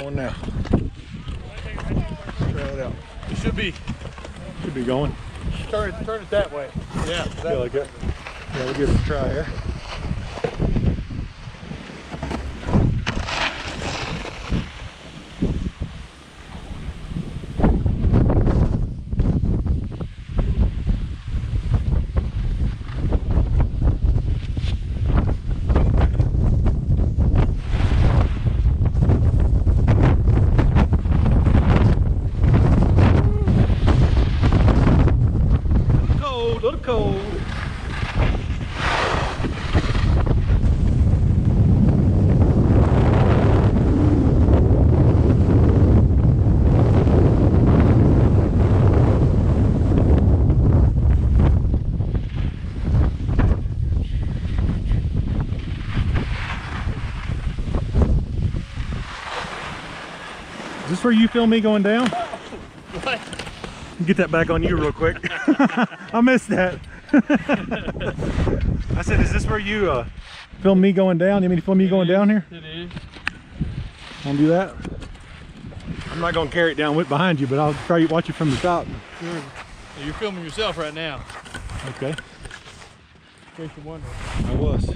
Going now. Try it out. It should be. Should be going. Turn it, turn it that way. Yeah. Feel like it. Yeah, we'll give it a try here. Is this where you film me going down? What? Get that back on you real quick. I missed that. I said, is this where you uh, film me going down? You mean to film me going down here? It is. Want to do that? I'm not gonna carry it down with behind you, but I'll try to watch it from the top. Sure. You're filming yourself right now. Okay. In case you're wondering. I was.